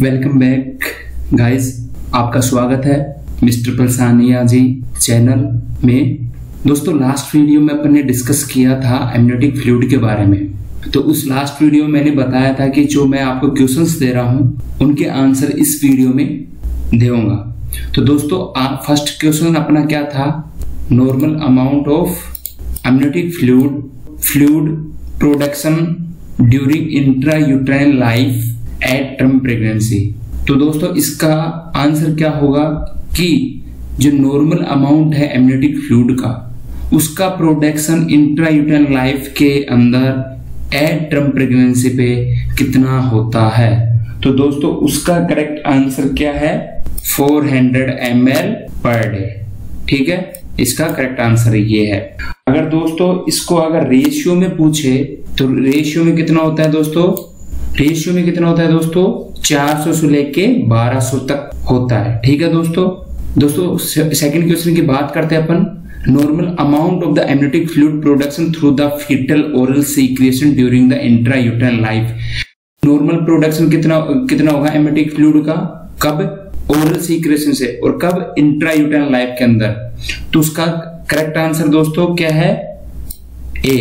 Welcome back guys आपका स्वागत है मिस्टर पलसानिया जी चैनल में। दोस्तों लास्ट वीडियो में अपन ने डिस्कस किया था एमनेटिक फ्लूड के बारे में। तो उस लास्ट वीडियो में मैंने बताया था कि जो मैं आपको क्वेश्चंस दे रहा हूँ, उनके आंसर इस वीडियो में दूँगा तो दोस्तों आप फ़र्स्ट क्वेश्चन अपना क्या था? Normal amount of amniotic fluid fluid production during intrauterine life at term pregnancy तो दोस्तों, इसका आंसर क्या होगा कि जो नॉर्मल अमाउंट है एमनेटिक फ्लूड का, उसका प्रोडक्शन इंट्रा यूट्राइन लाइफ के अंदर एट टर्म प्रेगनेंसी पे कितना होता है? तो दोस्तों, उसका करेक्ट आंसर क्या है? 400 हंड्रेड एम पर डे ठीक है? इसका करेक्ट आंसर ये है। अगर दोस्तों, इसको अगर रेशियो में पूछे तो रेशियो में कितना होता है दोस्तों? रेशियो में कितना होता है दोस्तों? 400 से लेके 1200 तक होता है। ठीक है दोस्तों? दोस्तों सेकंड क्वेश्चन की बात करते हैं अपन। Normal amount of the amniotic fluid production through the fetal oral secretion during the intra uterine life normal production कितना कितना होगा एमनेटिक फ्लूड का? कब? ओरल सीक्रेशन से। और कब? इंट्रा यूटरल लाइफ के अंदर। तो उसका करेक्ट आंसर दोस्तों क्या है? A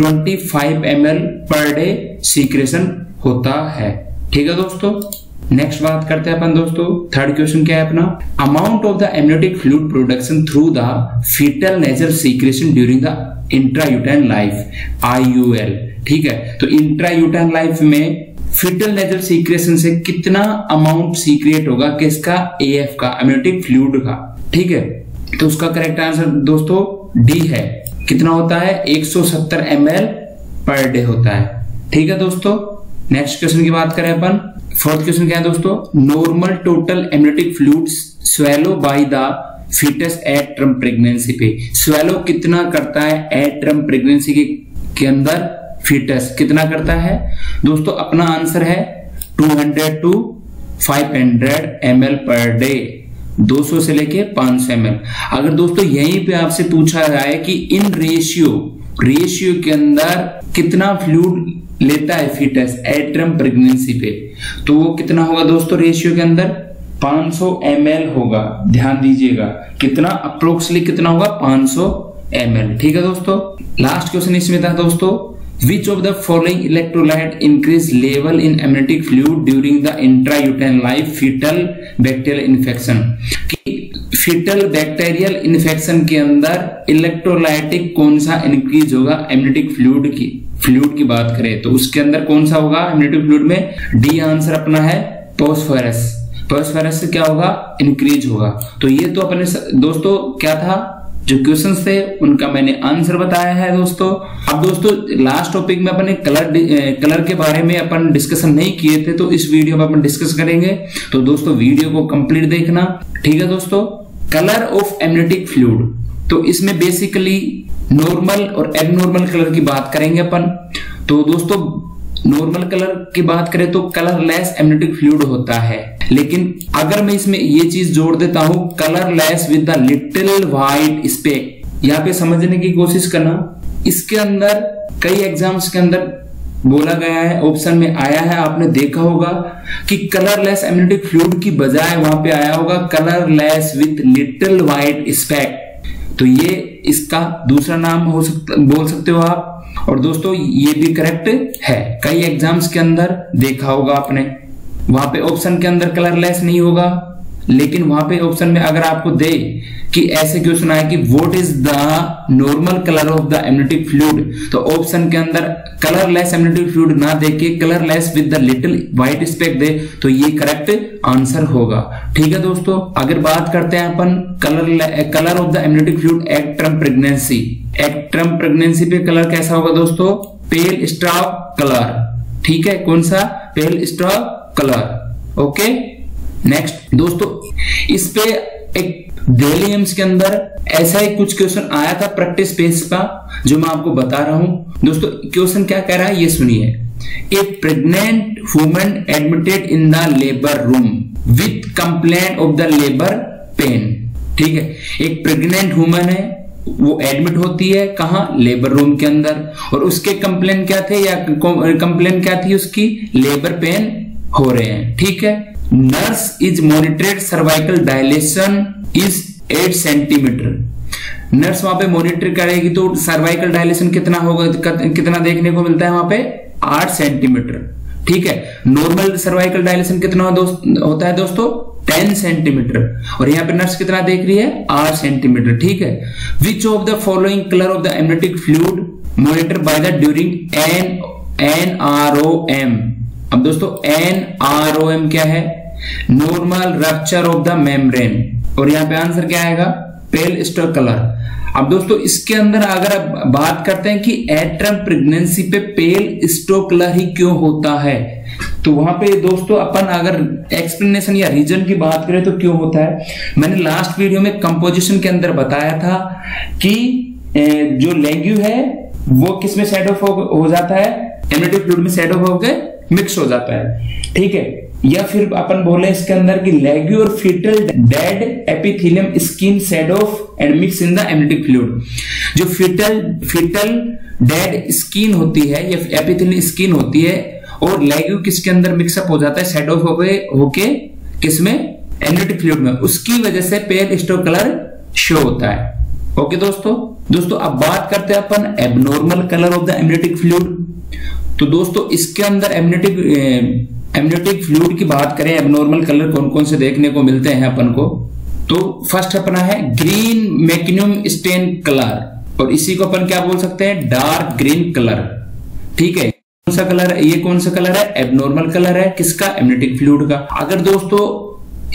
25 five M per day secretion होता है। ठीक है दोस्तों? नेक्स्ट बात करते हैं अपन दोस्तों। थर्ड क्वेश्चन क्या है अपना? Amount of the amniotic fluid production through the fetal nature secretion during the intrauterine life I ठीक है? तो इंट्रायूटाइन लाइफ में फिटल नेचर सीक्रेशन से कितना अमाउंट सीक्रेट होगा? किसका? एफ़ का। एमनेटिक फ्लूड का। ठीक है? तो उसका करेक्ट आंसर दोस्तों डी है। कितना होता है? 170 ml पर डे होता है। ठीक है दोस्तों? नेक्स्ट क्वेश्चन की बात करें अपन। फोर्थ क्वेश्चन क्या है दोस्तों? Normal total amniotic fluids swallow by the fetus at term pregnancy पे। स्वेलो कितना करता है एट ट्रम प्रेगनेंसी के, के अंदर? फीटस कितना करता है? दोस्तों अपना आंसर है 200 टू 500 ml पर डे 200 से लेके 500 एम अगर दोस्तों यहीं पे आपसे पूछा जाए कि इन रेशियो रेशियो के अंदर कितना फ्लूड लेता है फीटस एट्रम प्रेगनेंसी पे। तो वो कितना होगा दोस्तों रेशियो के अंदर? 500 ml होगा। ध्यान दीजिएगा। कितना? अप्रोक्सली कितना होगा? 500 ml ठीक है दोस्तों? लास्ट क्वेश्चन इसमें था दोस्तों। Which of the following electrolyte increase level in amniotic fluid during the intrauterine life fetal bacterial infection fetal bacterial infection के अंदर इलेक्ट्रोलाइटिक कौन सा इंक्रीज होगा? एमनेटिक फ्लूड की। फ्लूड की बात करें तो उसके अंदर कौन सा होगा? एमनेटिक फ्लूड में डी आंसर अपना है पोस्फोरस पोस्फोरस से क्या होगा? इंक्रीज होगा। तो ये तो अपने दोस्तों, क्या था? जो क्वेश्चन थे, उनका मैंने आंसर बताया है दोस्तों। अब दोस्तों लास्ट टॉपिक में अपने कलर कलर के बारे में अपन डिस्कशन नहीं किए थे तो इस वीडियो में अपन डिस्कस करेंगे। तो दोस्तों वीडियो को कंप्लीट देखना। ठीक है दोस्तों? कलर ऑफ़ एमनेटिक फ्लूड तो इसमें बेसिकली नॉर्मल और एबनॉर्मल कलर की बात करेंगे अपन। तो दोस्तों नॉर्मल कलर की बात करें तो कलरलेस एमनेटिक फ्लूड होता है। लेकिन अगर मैं इसमें ये चीज़ जोड़ देता हूँ colourless with the little white speck यहाँ पे समझने की कोशिश करना, इसके अंदर, कई एग्ज़ाम्स के अंदर बोला गया है ऑप्शन में आया है, आपने देखा होगा कि कलरलेस एमनेटिक फ्लूड की बजाय वहाँ पे आया होगा colourless with little white speck तो ये इसका दूसरा नाम हो सकता, बोल सकते हो आप? और दोस्तों, ये भी करेक्ट है। कई एग्ज़ाम्स के अंदर देखा होगा आपने। वहाँ पे ऑप्शन के अंदर कलरलेस नहीं होगा। लेकिन वहाँ पे ऑप्शन में अगर आपको दे कि ऐसे क्वेश्चन आए कि what is the normal colour of the amniotic fluid तो ऑप्शन के अंदर कलरलेस एमनेटिक फ्लूड ना दे के colourless with the little white speck दे तो ये करेक्ट आंसर होगा। ठीक है दोस्तों, अगर बात करते हैं अपन colour colour of the amniotic fluid at term pregnancy at term pregnancy पे कलर कैसा होगा दोस्तों? पेल स्ट्रॉ कलर ठीक है? कौन सा? Pale straw colour okay next दोस्तों, इस पे एक डेली एम्स के अंदर ऐसा ही कुछ क्वेश्चन आया था प्रैक्टिस पेज का, जो मैं आपको बता रहा हूँ। दोस्तों क्वेश्चन क्या कह रहा है? ये सुनिए। A pregnant woman admitted in the labour room with complain of the labour pain ठीक है? एक प्रेग्नेंट वुमन है वो एडमिट होती है कहा? लेबर रूम के अंदर। और उसके कंप्लेन क्या थे या कंप्लेन क्या थी उसकी? लेबर पेन हो रहे हैं। ठीक है? Nurse is monitored cervical dilation is eight centimetre nurse वहाँ पे मॉनिटर करेगी तो सर्वाइकल डायलेशन कितना होगा कितना देखने को मिलता है वहाँ पे? आठ सेंटीमीटर ठीक है? नॉर्मल सर्वाइकल डायलेशन कितना होता है दोस्तों? Ten centimetre. और यहाँ पे नर्स कितना देख रही है? आठ सेंटीमीटर, ठीक है? Which of the following colour of the amniotic fluid monitor by the during N N R O M अब दोस्तों एन आर ओ एम क्या है? Normal rupture of the membrane और यहाँ पे आंसर क्या आएगा? पेल स्टोर कलर अब दोस्तों, इसके अंदर अगर आप बात करते हैं कि एट्रम प्रेगनेंसी पे पेल स्टोकलर ही क्यों होता है? तो वहाँ पे दोस्तों अपन अगर एक्सप्लेनेशन या रीजन की बात करें तो क्यों होता है? मैंने लास्ट वीडियो में कंपोजिशन के अंदर बताया था कि जो लेग्यू है, वो किसमें सेड ऑफ़ हो जाता है? एमिटिव फ्लूड में सेट ऑफ़ होकर मिक्स हो जाता है। ठीक है? या फिर अपन बोले इसके अंदर कि लेग्यू और fetal dead epithelium skin shed off and mix in the amniotic fluid जो फिटल फिटल डेड स्किन होती है, या एपिथेलियम स्किन होती है और लेग्यू किसके अंदर मिक्सअप हो जाता है? सेड ऑफ़ होके किसमें? एमिटिव फ्लूड में। उसकी वजह से पेल स्टोक कलर शो होता है। ओके दोस्तों? दोस्तों, अब बात करते हैं अपन abnormal colour of the amniotic fluid तो दोस्तों, इसके अंदर एमनेटिक एमनेटिक फ्लूड की बात करें एबनॉर्मल कलर कौन कौन से देखने को मिलते हैं अपन को? तो फ़र्स्ट अपना है ग्रीन मैक्नियम स्टेन कलर और इसी को अपन क्या बोल सकते हैं? डार्क ग्रीन कलर ठीक है? कौन सा कलर है? ये कौन सा कलर है? एबनॉर्मल कलर है। किसका? एमनेटिक फ्लूड का। अगर दोस्तों,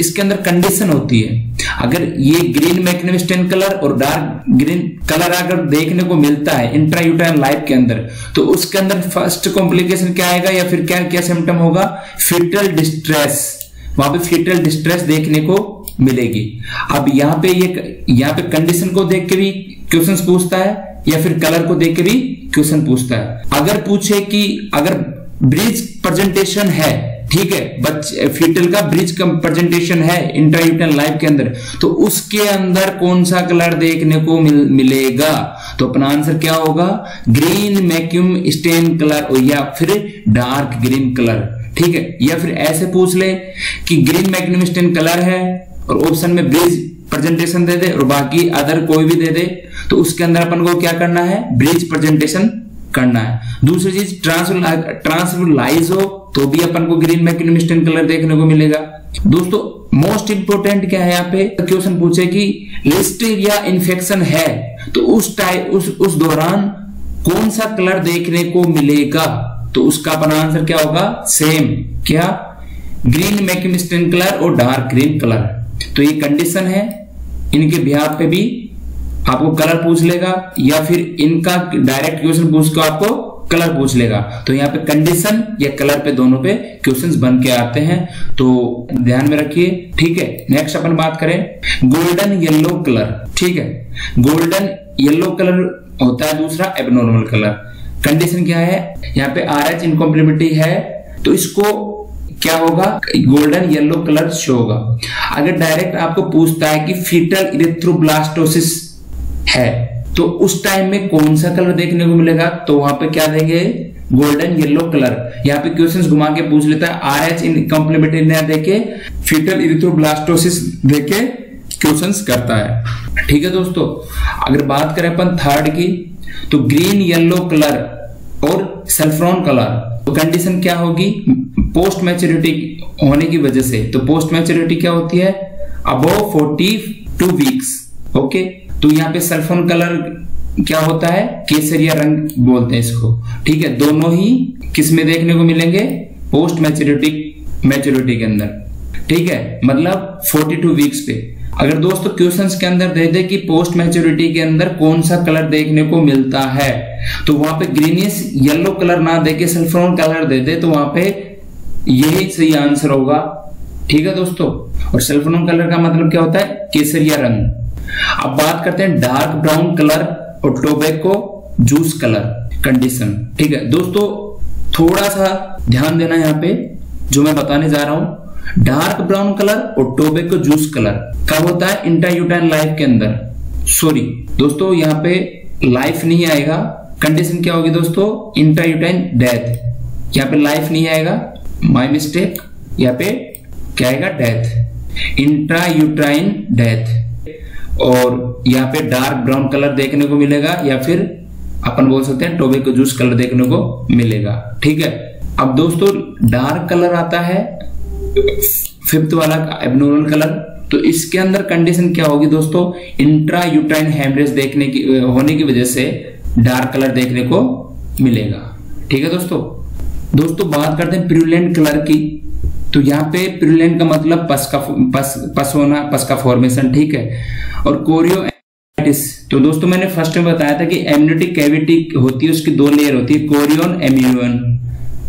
इसके अंदर कंडीशन होती है, अगर ये ग्रीन मैग्नेस्टेन कलर और डार्क ग्रीन कलर अगर देखने को मिलता है इंट्रायूटाइन लाइफ के अंदर तो उसके अंदर फ़र्स्ट कॉम्प्लिकेशन क्या आएगा या फिर क्या क्या सिम्टम होगा? फिटल डिस्ट्रेस वहाँ पे फिटल डिस्ट्रेस देखने को मिलेगी। अब यहाँ पे ये, यहाँ पे कंडीशन को देख के भी क्वेश्चन पूछता है या फिर कलर को देख के भी क्वेश्चन पूछता है। अगर पूछे कि अगर ब्रिज प्रेजेंटेशन है ठीक है बच्चे फीटल का ब्रिज प्रेजेंटेशन है इंट्रायूटन लाइफ के अंदर तो उसके अंदर कौन सा कलर देखने को मिल, मिलेगा? तो अपना आंसर क्या होगा? ग्रीन मैक्यूम स्टेन कलर या फिर डार्क ग्रीन कलर ठीक है? या फिर ऐसे पूछ ले कि ग्रीन मैक्यूम स्टेन कलर है और ऑप्शन में ब्रिज प्रेजेंटेशन दे दे और बाकी अदर कोई भी दे दे तो उसके अंदर अपन को क्या करना है? ब्रिज प्रेजेंटेशन करना है। दूसरी चीज़ ट्रांसलाइज हो तो भी अपन को ग्रीन में मैक्निमिस्टन कलर देखने को मिलेगा। दोस्तों मोस्ट इंपोर्टेंट क्या है यहाँ पे? क्वेश्चन पूछे कि लिस्टेरिया इन्फेक्शन है तो उस टाइप उस उस दौरान कौन सा कलर देखने को मिलेगा? तो उसका अपना आंसर क्या होगा? सेम क्या? ग्रीन मैक्निमिस्टन कलर और डार्क ग्रीन कलर तो ये कंडीशन है। इनके बिहार पे भी आपको कलर पूछ लेगा या फिर इनका डायरेक्ट क्वेश्चन पूछ के आपको कलर पूछ लेगा। तो यहाँ पे कंडीशन या कलर पे दोनों पे क्वेश्चंस बन के आते हैं। तो ध्यान में रखिए, ठीक है? नेक्स्ट अपन बात करें। गोल्डन येलो कलर ठीक है? गोल्डन येलो कलर होता है दूसरा एबनॉर्मल कलर कंडीशन क्या है? यहाँ पे आर एच इनकॉम्प्लीमेंटी है। तो इसको क्या होगा? गोल्डन येलो कलर शो होगा। अगर डायरेक्ट आपको पूछता है कि फीटल इरेथ्रोब्लास्टोसिस है तो उस टाइम में कौन सा कलर देखने को मिलेगा? तो वहाँ पे क्या देंगे? गोल्डन येलो कलर यहाँ पे क्वेश्चंस घुमा के पूछ लेता है। आर एच इन कॉम्प्लीमेंट्री देके फीटल इरिथ्रोब्लास्टोसिस देके क्वेश्चंस करता है। ठीक है दोस्तों? अगर बात करें अपन थर्ड की तो ग्रीन येलो कलर और सल्फ्रॉन कलर तो कंडीशन क्या होगी? पोस्ट मैच्योरिटी होने की वजह से तो पोस्ट मैच्योरिटी क्या होती है? Above forty two weeks okay तो यहाँ पे सल्फोन कलर क्या होता है? केसरिया रंग बोलते हैं इसको, ठीक है? दोनों ही किसमें देखने को मिलेंगे? पोस्ट मैच्योरिटी मैच्योरिटी के अंदर, ठीक है? मतलब 42 वीक्स पे। अगर दोस्तों क्वेश्चंस के अंदर दे दे कि पोस्ट मैच्योरिटी के अंदर कौन सा कलर देखने को मिलता है तो वहाँ पे ग्रीनिश येलो कलर ना दे के सल्फोन कलर दे दे तो वहाँ पे यही सही आंसर होगा। ठीक है दोस्तों? और सल्फोन कलर का मतलब क्या होता है? केसरिया रंग। अब बात करते हैं डार्क ब्राउन कलर और टोबैको जूस कलर कंडीशन ठीक है? दोस्तों थोड़ा सा ध्यान देना यहाँ पे, जो मैं बताने जा रहा हूँ। डार्क ब्राउन कलर और टोबैको जूस कलर कब होता है? इंटायूटाइन लाइफ के अंदर। सॉरी दोस्तों, यहाँ पे लाइफ नहीं आएगा। कंडीशन क्या होगी दोस्तों? इंटायूटाइन डेथ यहाँ पे लाइफ नहीं आएगा। माई मिस्टेक यहाँ पे क्या आएगा डेथ इंट्रा यूट्राइन डेथ और यहाँ पे डार्क ब्राउन कलर देखने को मिलेगा, या फिर अपन बोल सकते हैं टोबेको जूस कलर देखने को मिलेगा, ठीक है? अब दोस्तों डार्क कलर आता है फिफ्थ वाला एबनोरल कलर तो इसके अंदर कंडीशन क्या होगी दोस्तों? इंट्रा यूट्राइन हेमरेज देखने की, होने की वजह से डार्क कलर देखने को मिलेगा, ठीक है दोस्तों? दोस्तों, बात करते हैं प्रिवलेंट कलर की। तो यहाँ पे प्रिवलेंट का मतलब पस का पस पस होना, पस का फॉर्मेशन ठीक है? और कोरियो तो दोस्तों, मैंने फ़र्स्ट में बताया था कि एम्यूनिटिक कैविटी होती है, उसकी दो लेयर होती है कोरियन एम्यून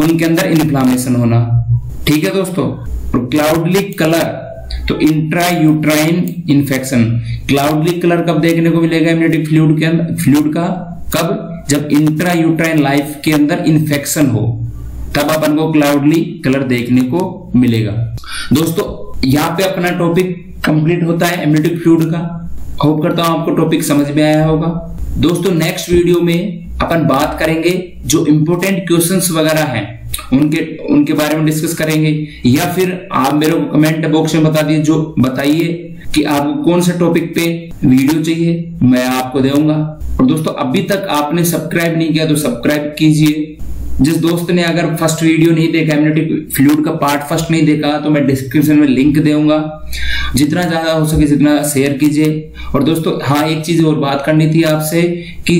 उनके अंदर इन्फ्लामेशन होना, ठीक है दोस्तों? और क्लाउडली कलर तो intra uterine infection cloudy colour कब देखने को मिलेगा इम्यूनिटी फ्लूड के अंदर फ्लूड का? कब? जब इंट्रा यूट्राइन लाइफ के अंदर इन्फेक्शन हो। तब अपन को क्लाउडली कलर देखने को मिलेगा। दोस्तों, यहाँ पे अपना टॉपिक कंप्लीट होता है एम्यूनिटी फ्लूड का। होप करता हूँ आपको टॉपिक समझ में आया होगा। दोस्तों नेक्स्ट वीडियो में अपन बात करेंगे जो इंपोर्टेंट क्वेश्चंस वगैरह हैं, उनके उनके बारे में डिस्कस करेंगे। या फिर आप मेरे को कमेंट बॉक्स में बता दिए जो बताइए कि आपको कौन से टॉपिक पे वीडियो चाहिए, मैं आपको दूँगा और दोस्तों, अभी तक आपने सब्सक्राइब नहीं किया तो सब्सक्राइब कीजिए। जिस दोस्त ने अगर फ़र्स्ट वीडियो नहीं देखा एम्यूनिटी फ्लूड का पार्ट फ़र्स्ट नहीं देखा तो मैं डिस्क्रिप्शन में लिंक दूँगा जितना ज़्यादा हो सके जितना शेयर कीजिए। और दोस्तों हाँ एक चीज़ और बात करनी थी आपसे कि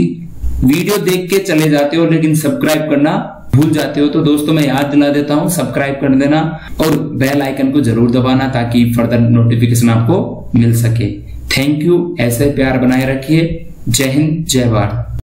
वीडियो देख के चले जाते हो, लेकिन सब्सक्राइब करना भूल जाते हो। तो दोस्तों, मैं याद दिला देता हूँ सब्सक्राइब कर देना और बेल आइकन को ज़रूर दबाना ताकि फर्दर नोटिफिकेशन आपको मिल सके। थैंक यू ऐसे प्यार बनाए रखिए। जय हिंद, जय भारत।